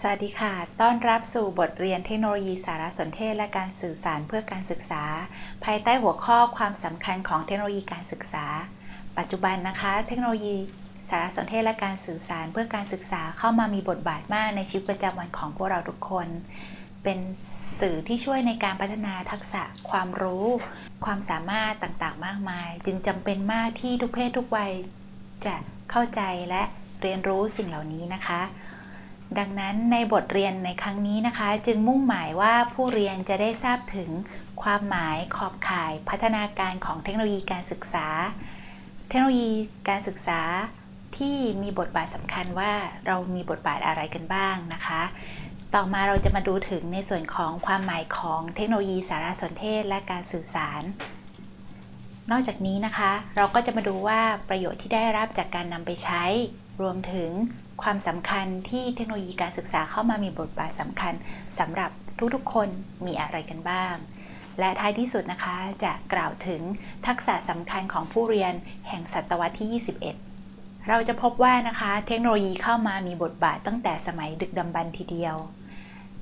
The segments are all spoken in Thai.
สวัสดีค่ะ ต้อนรับสู่บทเรียนเทคโนโลยีสารสนเทศและการสื่อสารเพื่อการศึกษา ภายใต้หัวข้อความสำคัญของเทคโนโลยีการศึกษา ปัจจุบันนะคะ เทคโนโลยีสารสนเทศและการสื่อสารเพื่อการศึกษาเข้ามามีบทบาทมากในชีวิตประจำวันของพวกเราทุกคน เป็นสื่อที่ช่วยในการพัฒนาทักษะความรู้ ความสามารถต่างๆ มากมาย จึงจำเป็นมากที่ทุกเพศทุกวัยจะเข้าใจและเรียนรู้สิ่งเหล่านี้นะคะ ดังนั้นในบทเรียนในครั้งนี้นะคะ จึงมุ่งหมายว่าผู้เรียนจะได้ทราบถึงความหมายขอบข่ายพัฒนาการของเทคโนโลยีการศึกษา เทคโนโลยีการศึกษาที่มีบทบาทสำคัญว่าเรามีบทบาทอะไรกันบ้างนะคะ ต่อมาเราจะมาดูถึงในส่วนของความหมายของเทคโนโลยีสารสนเทศและการสื่อสาร นอกจากนี้นะคะ เราก็จะมาดูว่าประโยชน์ที่ได้รับจากการนำไปใช้ รวมถึงความสำคัญที่เทคโนโลยีการศึกษาเข้ามามีบทบาทสำคัญสำหรับทุกๆคนมีอะไรกันบ้าง และท้ายที่สุดนะคะจะกล่าวถึงทักษะสำคัญของผู้เรียนแห่งศตวรรษที่ 21 เราจะพบว่านะคะเทคโนโลยีเข้ามามีบทบาทตั้งแต่สมัยดึกดำบรรทีเดียว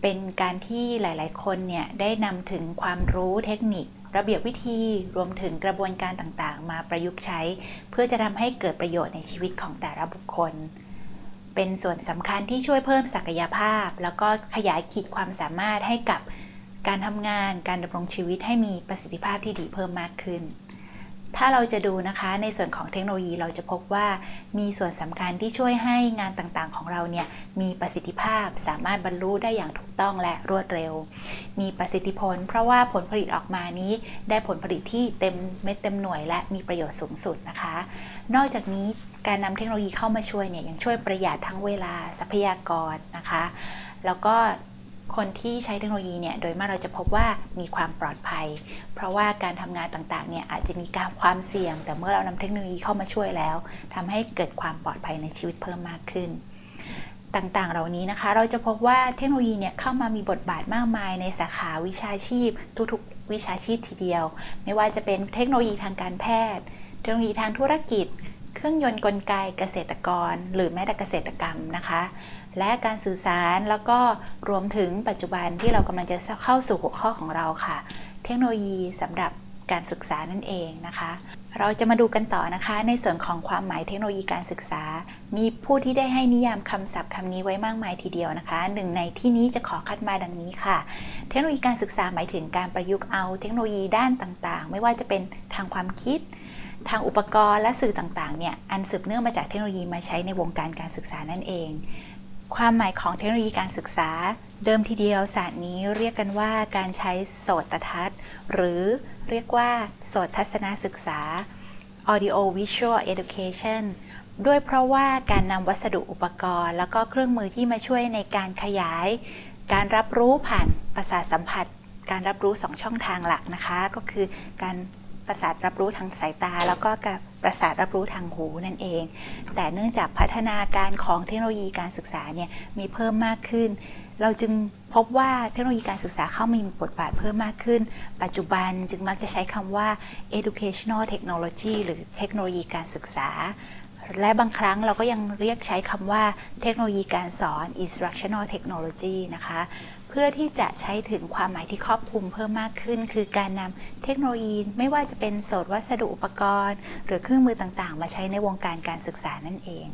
เป็นการที่หลายๆ คนเนี่ยได้นำถึงความรู้เทคนิค ระเบียบวิธีรวมถึงกระบวนการต่างๆ มาประยุกต์ใช้ เพื่อจะทำให้เกิดประโยชน์ในชีวิตของแต่ละบุคคล เป็นส่วนสำคัญที่ช่วยเพิ่มศักยภาพ แล้วก็ขยายขีดความสามารถให้กับการทำงาน การดำรงชีวิตให้มีประสิทธิภาพที่ดีเพิ่มมากขึ้น ถ้าเราจะดูนะคะในส่วนของเทคโนโลยีเราจะพบว่ามีส่วนสำคัญที่ช่วยให้งานต่างๆ ของเราเนี่ยมีประสิทธิภาพสามารถบรรลุได้อย่างถูกต้องและรวดเร็ว มีประสิทธิผล เพราะว่าผลผลิตออกมานี้ ได้ผลผลิตที่เต็มเม็ดเต็มหน่วย และมีประโยชน์สูงสุดนะคะ นอกจากนี้การนำเทคโนโลยีเข้ามาช่วยเนี่ยยังช่วยประหยัดทั้งเวลาทรัพยากรนะคะ แล้วก็ คนที่ใช้เทคโนโลยีเนี่ยโดยมากเราจะพบว่ามีความปลอดภัย เพราะว่าการทำงานต่างๆเนี่ยอาจจะมีการความเสี่ยง แต่เมื่อเรานำเทคโนโลยีเข้ามาช่วยแล้วทำให้เกิดความปลอดภัยในชีวิตเพิ่มมากขึ้น ต่างๆ เหล่านี้นะคะ เราจะพบว่าเทคโนโลยีเนี่ยเข้ามามีบทบาทมากมายในสาขาวิชาชีพ ทุกๆ วิชาชีพทีเดียว ไม่ว่าจะเป็นเทคโนโลยีทางการแพทย์ เทคโนโลยีทางธุรกิจ เครื่องยนต์กลไกเกษตรกร หรือแม้แต่เกษตรกรรมนะคะ และการสื่อสารแล้วก็รวมถึงปัจจุบันที่เรากำลังจะเข้าสู่หัวข้อของเราค่ะ เทคโนโลยีสำหรับการศึกษานั่นเองนะคะ เราจะมาดูกันต่อนะคะ ในส่วนของความหมายเทคโนโลยีการศึกษา มีผู้ที่ได้ให้นิยามคำศัพท์คำนี้ไว้มากมายทีเดียวนะคะ หนึ่งในที่นี้จะขอคัดมาดังนี้ค่ะ เทคโนโลยีการศึกษาหมายถึงการประยุกต์เอาเทคโนโลยีด้านต่างๆ ไม่ว่าจะเป็นทางความคิด ทางอุปกรณ์และสื่อต่างๆเนี่ยอันสืบเนื่องมาจากเทคโนโลยีมาใช้ในวงการการศึกษานั่นเอง ความหมายของเทคโนโลยีการศึกษา เดิมทีเดียวศาสตร์นี้เรียกกันว่าการใช้โสตทัศน์ หรือเรียกว่าโสตทัศนศึกษา audio visual education ด้วยเพราะว่าการนำวัสดุอุปกรณ์ แล้วก็เครื่องมือที่มาช่วยในการขยาย การรับรู้ผ่านประสาทสัมผัส การรับรู้2ช่องทางหลักนะคะ ก็คือการ ประสาทรับรู้ทางสายตา แล้วก็การประสาทรับรู้ทางหูนั่นเอง แต่เนื่องจากพัฒนาการของเทคโนโลยีการศึกษาเนี่ยมีเพิ่มมากขึ้น เราจึงพบว่าเทคโนโลยีการศึกษาเข้ามีบทบาทเพิ่มมากขึ้น ปัจจุบันจึงมักจะใช้คำว่า educational technology หรือเทคโนโลยีการศึกษา และบางครั้งเราก็ยังเรียกใช้คำว่าเทคโนโลยีการสอน instructional technology นะคะ พื่อที่จะใช้ถึงความหมายที่ครอบคลุมเพิ่มมากขึ้น คือการนำเทคโนโลยีไม่ว่าจะเป็นโสตวัสดุอุปกรณ์ หรือเครื่องมือต่างๆ มาใช้ในวงการการศึกษานั่นเอง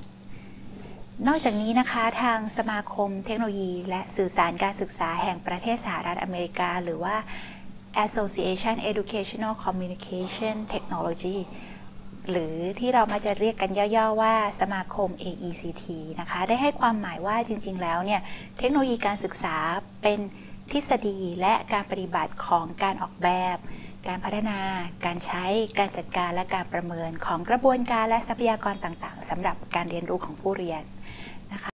นอกจากนี้นะคะทางสมาคมเทคโนโลยี และสื่อสารการศึกษาแห่งประเทศสหรัฐอเมริกา หรือว่า Association Educational Communication Technology หรือที่เรามาจะเรียกกันย่อๆว่าสมาคม AECT นะคะ ได้ให้ความหมายว่าจริงๆ แล้วเนี่ย เทคโนโลยีการศึกษา เป็นทฤษฎีและการปฏิบัติของการออกแบบ การพัฒนา การใช้ การจัดการและการประเมินของกระบวนการและทรัพยากรต่างๆสำหรับการเรียนรู้ของผู้เรียน